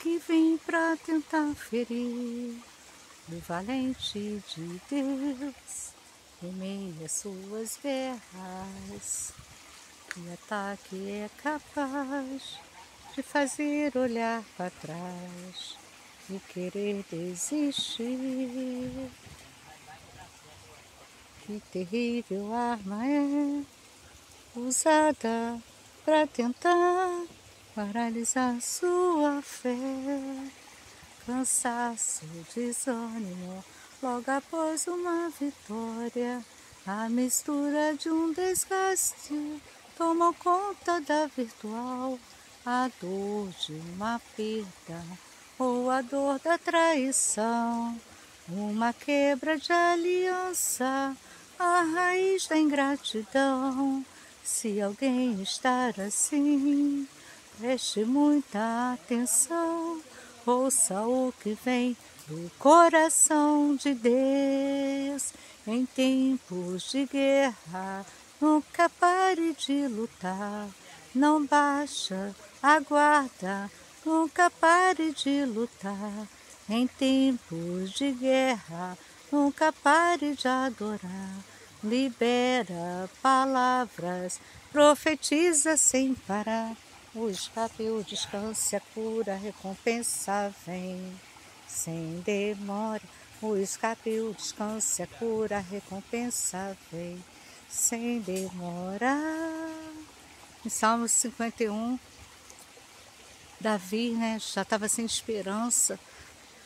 que vem para tentar ferir o valente de Deus em meio às suas guerras. Que ataque é capaz de fazer olhar para trás e querer desistir. Que terrível arma é usada para tentar paralisar sua fé. Cansaço, desânimo, logo após uma vitória, a mistura de um desgaste tomou conta da virtual, a dor de uma perda ou a dor da traição, uma quebra de aliança, a raiz da ingratidão. Se alguém estar assim, Preste muita atenção, ouça o que vem do coração de Deus. Em tempos de guerra, nunca pare de lutar. Não baixa a guarda, nunca pare de lutar. Em tempos de guerra, nunca pare de adorar. Libera palavras, profetiza sem parar. O escape, o descanso, a cura, a recompensa vem sem demora. O escape, o descanso, a cura, a recompensa vem sem demora. Em Salmo 51, Davi né, já estava sem esperança,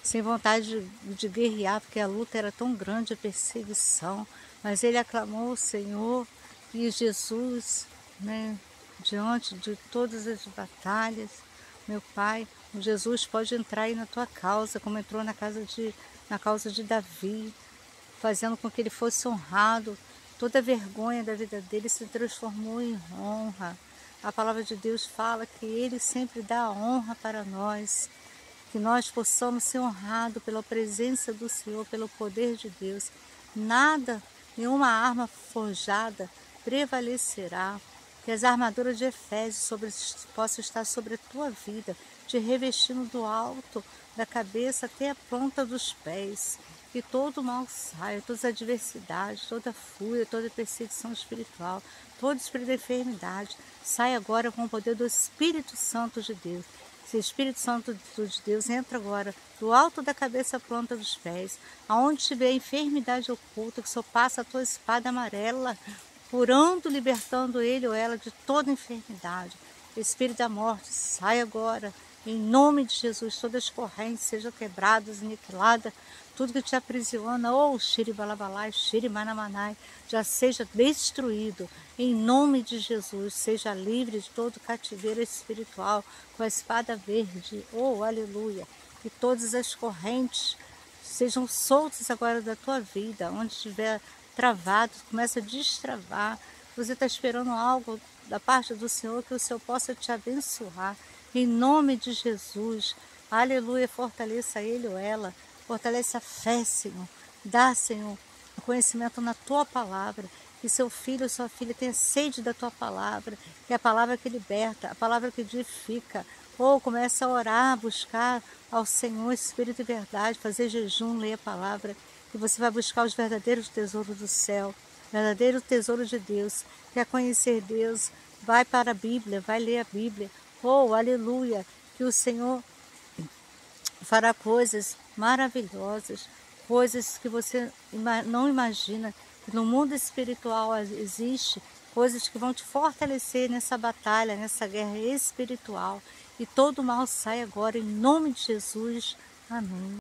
sem vontade de, de guerrear, porque a luta era tão grande, a perseguição. Mas ele aclamou o Senhor e Jesus, né, diante de todas as batalhas. Meu Pai, Jesus pode entrar aí na tua causa, como entrou na, casa de, na causa de Davi, fazendo com que ele fosse honrado. Toda a vergonha da vida dele se transformou em honra. A palavra de Deus fala que ele sempre dá honra para nós, que nós possamos ser honrados pela presença do Senhor, pelo poder de Deus. Nada, nenhuma arma forjada prevalecerá que as armaduras de Efésios sobre, possam estar sobre a tua vida, te revestindo do alto da cabeça até a ponta dos pés. Que todo mal saia, todas as adversidades, toda fúria, toda perseguição espiritual, todo espírito de enfermidade, saia agora com o poder do Espírito Santo de Deus. Esse Espírito Santo de Deus entra agora do alto da cabeça à ponta dos pés, aonde tiver enfermidade oculta, que só passa a tua espada amarela, curando, libertando ele ou ela de toda enfermidade. Espírito da morte, sai agora, em nome de Jesus, todas as correntes sejam quebradas, aniquiladas, tudo que te aprisiona, ou oh, xiribalabalai, xirimanai, já seja destruído, em nome de Jesus, seja livre de todo cativeiro espiritual, com a espada verde, oh aleluia, que todas as correntes sejam soltas agora da tua vida, onde estiver travado, começa a destravar. Você está esperando algo da parte do Senhor que o Senhor possa te abençoar. Em nome de Jesus. Aleluia. Fortaleça ele ou ela. Fortaleça a fé, Senhor. Dá, Senhor, conhecimento na tua palavra. Que seu filho ou sua filha tenha sede da tua palavra. Que é a palavra que liberta, a palavra que edifica. Ou começa a orar, buscar ao Senhor Espírito e verdade, fazer jejum, ler a palavra que você vai buscar os verdadeiros tesouros do céu, verdadeiro tesouro de Deus. Quer conhecer Deus? Vai para a Bíblia, vai ler a Bíblia. Oh, aleluia! Que o Senhor fará coisas maravilhosas, coisas que você não imagina. Que no mundo espiritual existe coisas que vão te fortalecer nessa batalha, nessa guerra espiritual. E todo mal sai agora em nome de Jesus. Amém.